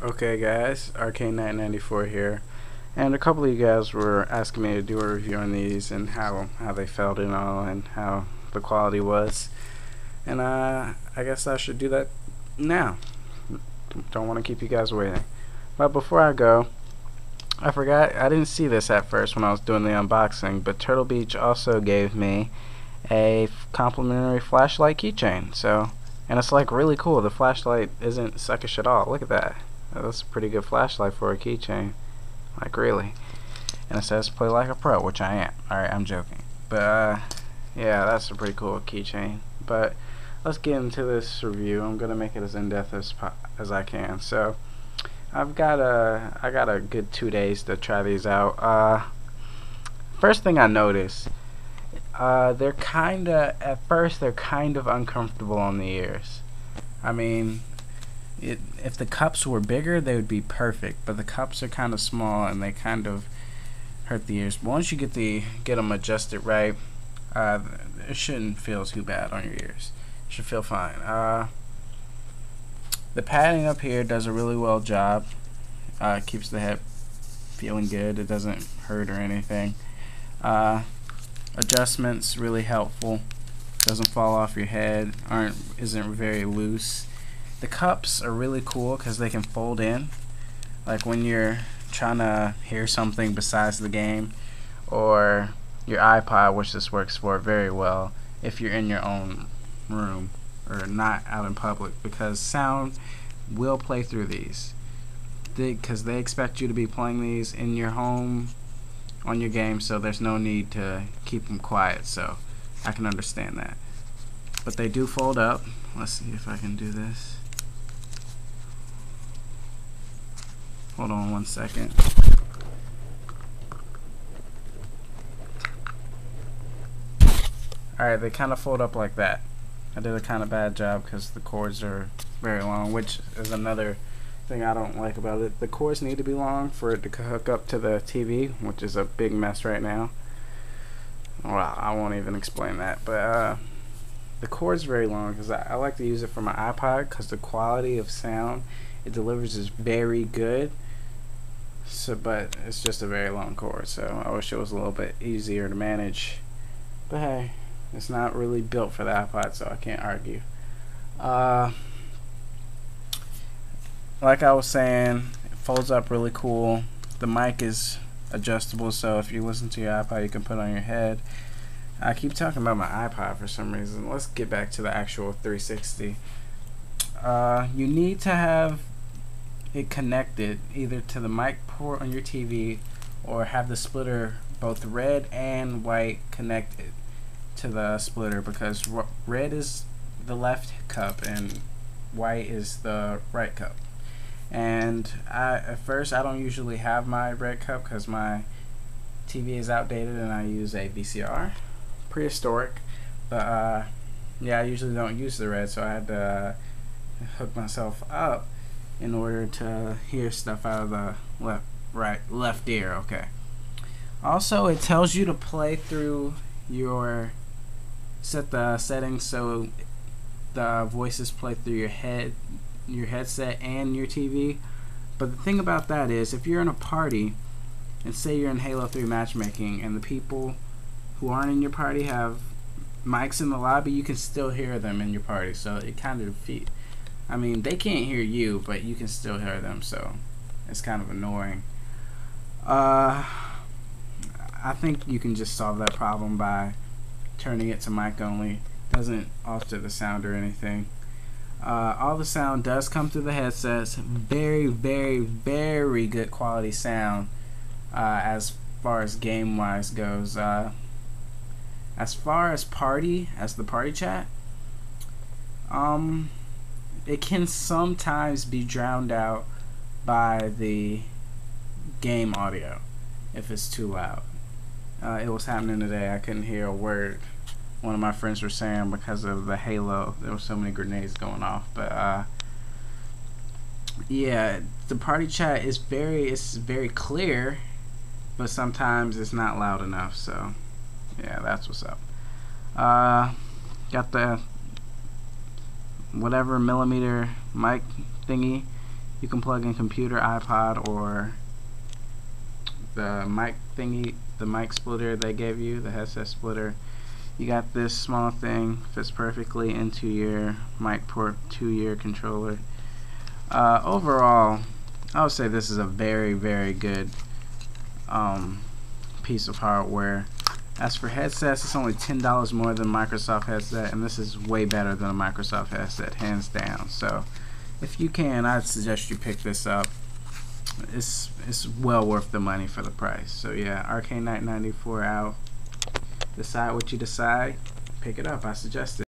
Okay guys, Arcane Knight 94 here, and a couple of you guys were asking me to do a review on these and how, how they felt and all and how the quality was, and uh, I guess I should do that now. Don't want to keep you guys waiting. But before I go, I forgot, I didn't see this at first when I was doing the unboxing, but Turtle Beach also gave me a complimentary flashlight keychain, so, and it's like really cool, the flashlight isn't suckish at all, look at that. That's a pretty good flashlight for a keychain. Like really. And it says play like a pro, which I am. Alright, I'm joking. But uh, yeah, that's a pretty cool keychain. But let's get into this review. I'm gonna make it as in-depth as as I can. So I've got a I got a good two days to try these out. Uh, first thing I noticed, uh, they're kinda at first they're kind of uncomfortable on the ears. I mean, it, if the cups were bigger, they would be perfect. But the cups are kind of small and they kind of hurt the ears. But once you get the get them adjusted right, uh, it shouldn't feel too bad on your ears. It should feel fine. Uh, the padding up here does a really well job. Uh, keeps the head feeling good. It doesn't hurt or anything. Uh, adjustments really helpful. Doesn't fall off your head. aren't isn't very loose. The cups are really cool because they can fold in. Like when you're trying to hear something besides the game or your iPod, which this works for very well if you're in your own room or not out in public because sound will play through these. Because they, they expect you to be playing these in your home on your game so there's no need to keep them quiet so I can understand that. But they do fold up. Let's see if I can do this Hold on one second. Alright, they kind of fold up like that. I did a kind of bad job because the cords are very long, which is another thing I don't like about it. The cords need to be long for it to hook up to the TV, which is a big mess right now. Well, I won't even explain that, but uh, the cord's are very long because I, I like to use it for my iPod because the quality of sound it delivers is very good so but it's just a very long cord so I wish it was a little bit easier to manage. But hey it's not really built for the iPod so I can't argue. Uh, like I was saying it folds up really cool. The mic is adjustable so if you listen to your iPod you can put on your head. I keep talking about my iPod for some reason. Let's get back to the actual 360 uh, you need to have it connected either to the mic port on your TV or have the splitter both red and white connected to the splitter because red is the left cup and white is the right cup. And I, at first I don't usually have my red cup because my TV is outdated and I use a VCR prehistoric. But uh, yeah I usually don't use the red so I had to hook myself up in order to hear stuff out of the left right left ear okay. Also it tells you to play through your set the settings so the voices play through your head your headset and your TV but the thing about that is if you're in a party and say you're in Halo 3 matchmaking and the people who aren't in your party have mics in the lobby you can still hear them in your party so it kind of defeat I mean, they can't hear you, but you can still hear them, so it's kind of annoying. Uh, I think you can just solve that problem by turning it to mic only. Doesn't alter the sound or anything. Uh, all the sound does come through the headsets. Very, very, very good quality sound uh, as far as game wise goes. Uh, as far as party, as the party chat, um, it can sometimes be drowned out by the game audio if it's too loud. Uh, it was happening today. I couldn't hear a word one of my friends were saying because of the halo. There were so many grenades going off. But uh, yeah, the party chat is very it's very clear, but sometimes it's not loud enough. So yeah, that's what's up. Uh, got the whatever millimeter mic thingy You can plug in computer, iPod, or the mic thingy, the mic splitter they gave you, the headset splitter. You got this small thing, fits perfectly into your mic port 2-year controller. Uh, overall, I would say this is a very, very good um, piece of hardware. As for headsets, it's only $10 more than Microsoft headset, and this is way better than a Microsoft headset, hands down. So, if you can, I'd suggest you pick this up. It's it's well worth the money for the price. So yeah, Arcane Knight 94 out. Decide what you decide. Pick it up. I suggest it.